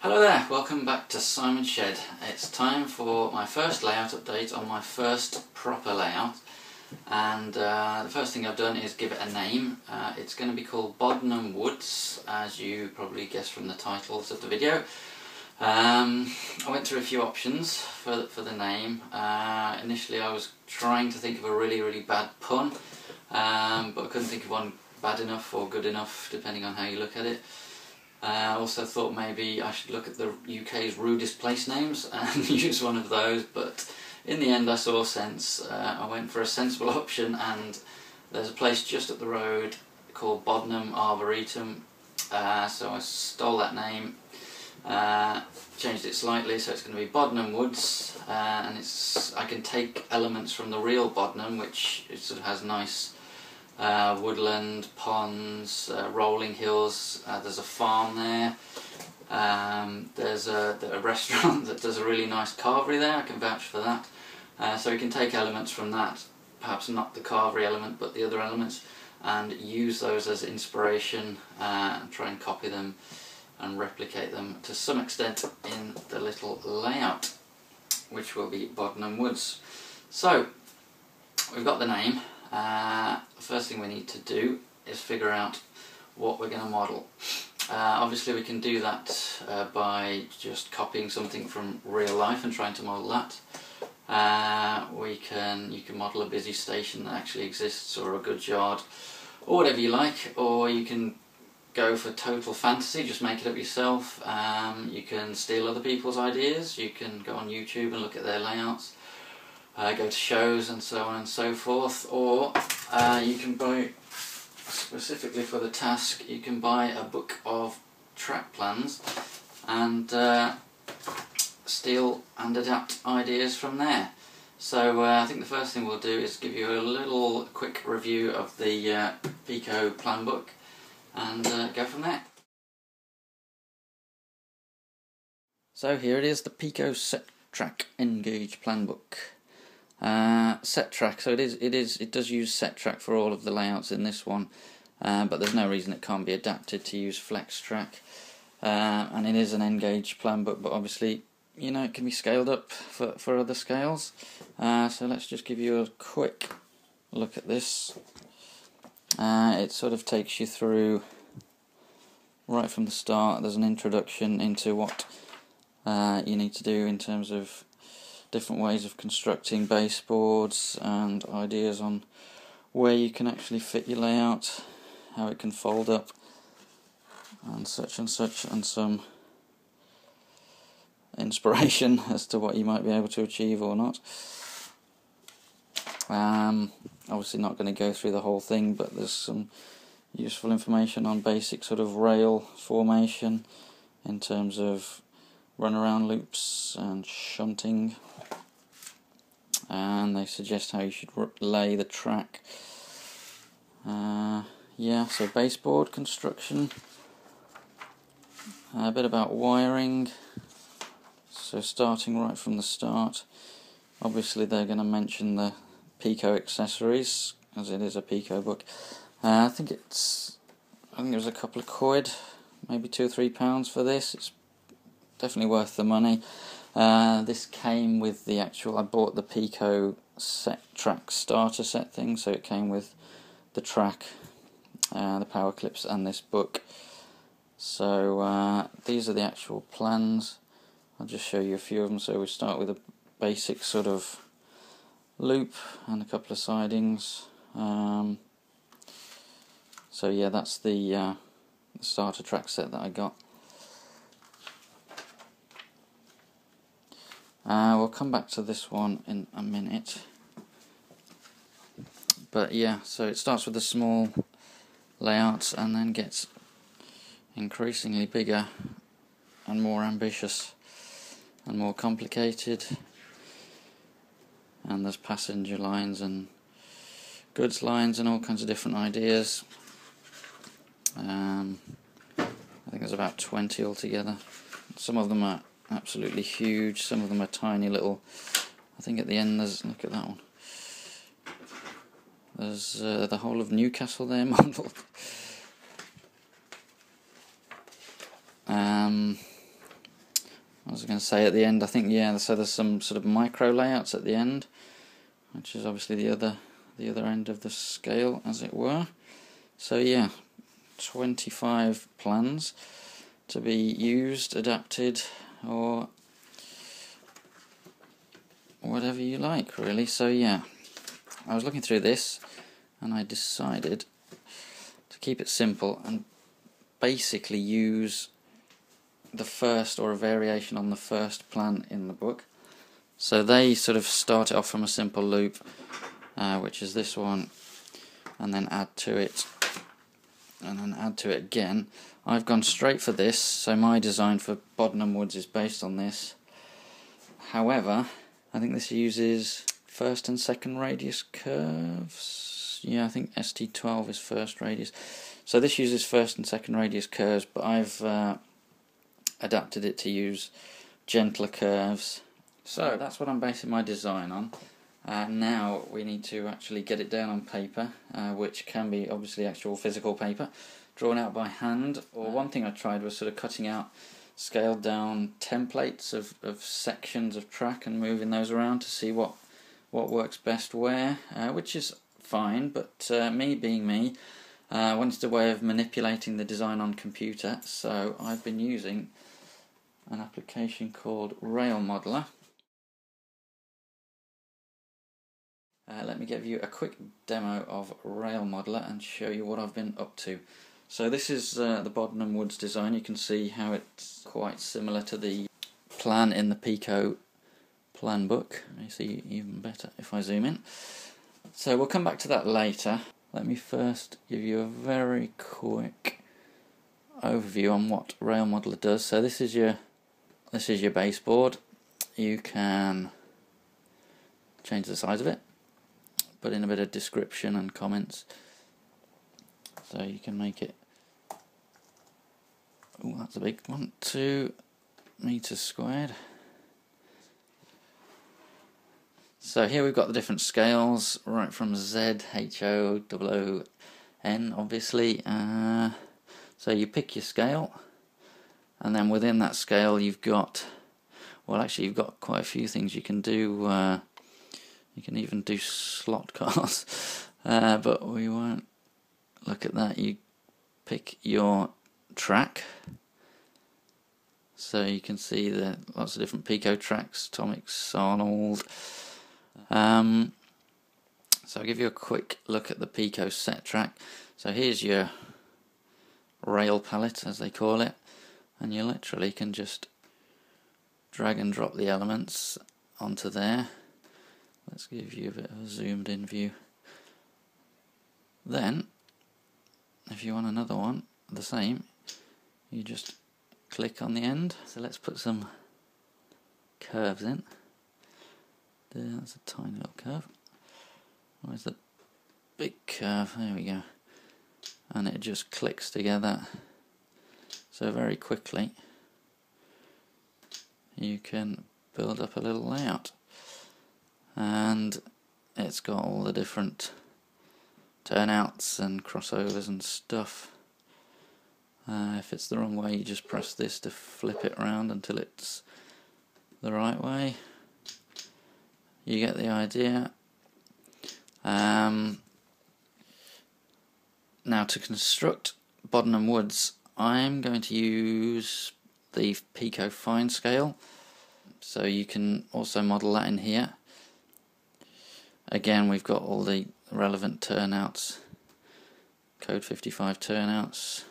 Hello there, welcome back to Simon Shed. It's time for my first layout update on my first proper layout and uh, the first thing I've done is give it a name. Uh, it's going to be called Bodenham Woods as you probably guessed from the titles of the video. Um, I went through a few options for, for the name. Uh, initially I was trying to think of a really really bad pun um, but I couldn't think of one bad enough or good enough depending on how you look at it. Uh, I also thought maybe I should look at the UK's rudest place names and use one of those, but in the end I saw sense. Uh, I went for a sensible option and there's a place just up the road called Bodenham Arboretum, uh, so I stole that name, uh, changed it slightly so it's going to be Bodenham Woods, uh, and it's I can take elements from the real Bodenham, which sort of has nice uh, woodland, ponds, uh, rolling hills. Uh, there's a farm there. Um, there's a, a, restaurant that does a really nice carvery there. I can vouch for that. Uh, so we can take elements from that, perhaps not the carvery element, but the other elements, and use those as inspiration uh, and try and copy them and replicate them to some extent in the little layout, which will be Bodenham Woods. So we've got the name. Uh, first thing we need to do is figure out what we're going to model. Uh, obviously we can do that uh, by just copying something from real life and trying to model that. Uh, we can you can model a busy station that actually exists or a goods yard or whatever you like or you can go for total fantasy just make it up yourself um, you can steal other people's ideas you can go on YouTube and look at their layouts uh, go to shows and so on and so forth, or uh, you can buy, specifically for the task, you can buy a book of track plans and uh, steal and adapt ideas from there. So uh, I think the first thing we'll do is give you a little quick review of the uh, Peco plan book and uh, go from there. So here it is, the Peco Set Track N Gauge Plan Book. Uh, set track, so it is, it is, it does use set track for all of the layouts in this one, uh, but there's no reason it can't be adapted to use flex track. Uh, and it is an N-Gauge plan book, but obviously, you know, it can be scaled up for, for other scales. Uh, so let's just give you a quick look at this. Uh, it sort of takes you through right from the start. There's an introduction into what uh, you need to do in terms of different ways of constructing baseboards and ideas on where you can actually fit your layout, how it can fold up, and such and such, and some inspiration as to what you might be able to achieve or not. Um, obviously, not going to go through the whole thing, but there's some useful information on basic sort of rail formation in terms of runaround loops and shunting. And they suggest how you should lay the track. Uh, yeah so baseboard construction. A bit about wiring. So starting right from the start. Obviously they're going to mention the Peco accessories as it is a Peco book. Uh, I think it's I think it was a couple of quid maybe two or three pounds for this. It's definitely worth the money. Uh, this came with the actual. I bought the Peco set track starter set thing, so it came with the track, uh, the power clips, and this book. So uh, these are the actual plans. I'll just show you a few of them. So we start with a basic sort of loop and a couple of sidings. Um, so yeah, that's the, uh, the starter track set that I got. Uh, we'll come back to this one in a minute. But yeah, so it starts with the small layouts and then gets increasingly bigger and more ambitious and more complicated. And there's passenger lines and goods lines and all kinds of different ideas. Um, I think there's about 20 altogether. Some of them are absolutely huge. Some of them are tiny little. I think at the end there's look at that one. There's uh, the whole of Newcastle there modelled. Um, I was going to say at the end, I think yeah. So there's some sort of micro layouts at the end, which is obviously the other the other end of the scale, as it were. So yeah, 25 plans to be used, adapted, or whatever you like, really. So yeah, I was looking through this, and I decided to keep it simple and basically use the first or a variation on the first plan in the book. So they sort of start it off from a simple loop, uh, which is this one, and then add to it, and then add to it again. I've gone straight for this, so my design for Bodenham Woods is based on this. However, I think this uses first and second radius curves. Yeah, I think ST12 is first radius. So this uses first and second radius curves, but I've uh, adapted it to use gentler curves. So that's what I'm basing my design on. Uh, now we need to actually get it down on paper, uh, which can be obviously actual physical paper, drawn out by hand. Or one thing I tried was sort of cutting out scaled down templates of, of sections of track and moving those around to see what what works best where, uh, which is fine. But uh, me being me, uh, I wanted a way of manipulating the design on computer, so I've been using an application called Railmodeller. Uh, let me give you a quick demo of Railmodeller and show you what I've been up to. So this is uh, the Bodenham Woods design. You can see how it's quite similar to the plan in the Peco plan book. You see even better if I zoom in. So we'll come back to that later. Let me first give you a very quick overview on what Railmodeller does. So this is your this is your baseboard. You can change the size of it, put in a bit of description and comments. So you can make it. Oh, that's a big one. Two meters squared. So here we've got the different scales, right from Z, H, O, O, N, obviously. Uh, so you pick your scale and then within that scale you've got well actually you've got quite a few things you can do uh, you can even do slot cars uh, but we won't. Look at that. You pick your track. So you can see the lots of different Peco tracks Tomix Arnold um, so I'll give you a quick look at the Peco set track. So here's your rail palette as they call it. And you literally can just drag and drop the elements onto there let's give you a bit of a zoomed in view. Then if you want another one the same you just click on the end. So let's put some curves in. There, that's a tiny little curve. Where's the big curve? There we go. And it just clicks together. So very quickly you can build up a little layout and it's got all the different turnouts and crossovers and stuff. Uh, if it's the wrong way you just press this to flip it around until it's the right way. You get the idea. Um, now to construct Bodenham Woods I'm going to use the Peco Fine Scale. So you can also model that in here again we've got all the relevant turnouts. Code 55 turnouts.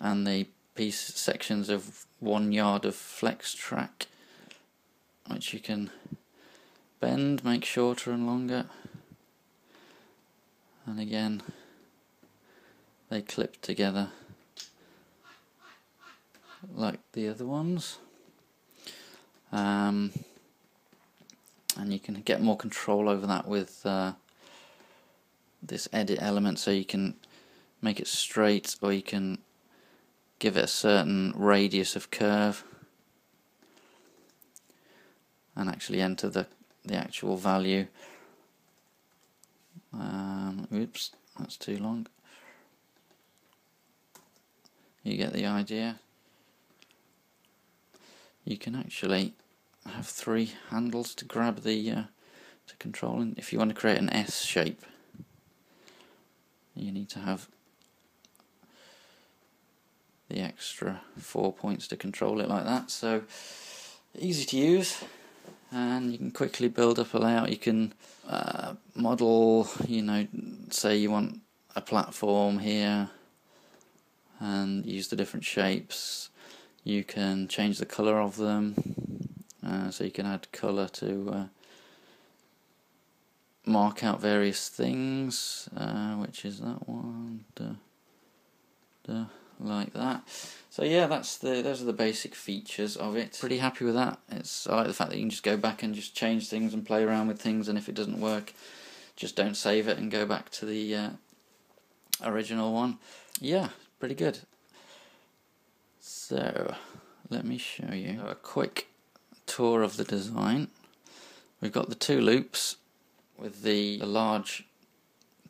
And the piece sections of one yard of flex track which you can bend make shorter and longer. And again they clip together like the other ones. Um, and you can get more control over that with uh, this edit element. So you can make it straight or you can give it a certain radius of curve. And actually enter the the actual value. Um, oops that's too long. You get the idea. you can actually have three handles to grab the uh, to control and if you want to create an S shape you need to have the extra four points to control it like that. So easy to use and you can quickly build up a layout. You can uh, model you know say you want a platform here and use the different shapes. You can change the color of them uh, so you can add color to uh, mark out various things. Uh, which is that one? Duh, duh, like that. So yeah that's the those are the basic features of it. Pretty happy with that. It's I like the fact that you can just go back and just change things and play around with things and if it doesn't work just don't save it and go back to the uh, original one. Yeah pretty good. So let me show you. A quick tour of the design. We've got the two loops with the, large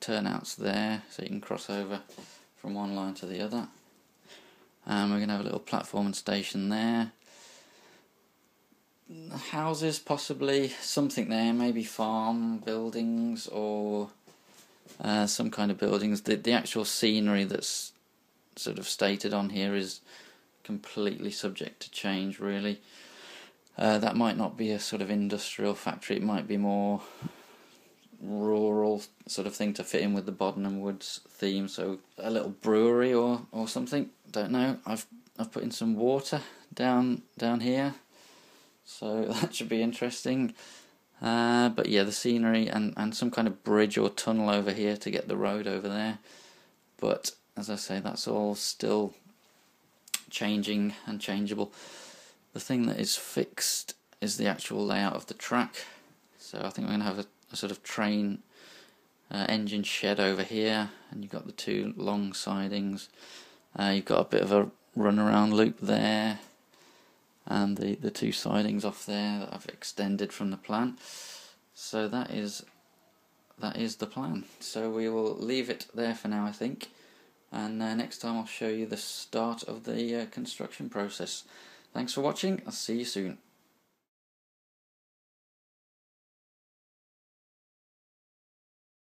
turnouts there so you can cross over from one line to the other. And we're going to have a little platform and station there. Houses, possibly something there, maybe farm buildings or uh, some kind of buildings. The the actual scenery that's sort of stated on here is completely subject to change, really. Uh, that might not be a sort of industrial factory, it might be more rural sort of thing to fit in with the Bodenham Woods theme, so a little brewery or, or something, don't know. I've I've put in some water down down here, so that should be interesting. Uh, but yeah, the scenery and, and some kind of bridge or tunnel over here to get the road over there. But as I say, that's all still changing and changeable. The thing that is fixed is the actual layout of the track. So I think we're going to have a, a sort of train uh, engine shed over here, and you've got the two long sidings. Uh, you've got a bit of a runaround loop there, and the, the two sidings off there that I've extended from the plan. So that is that is the plan. So we will leave it there for now, I think and uh, next time I'll show you the start of the uh, construction process. Thanks for watching, I'll see you soon.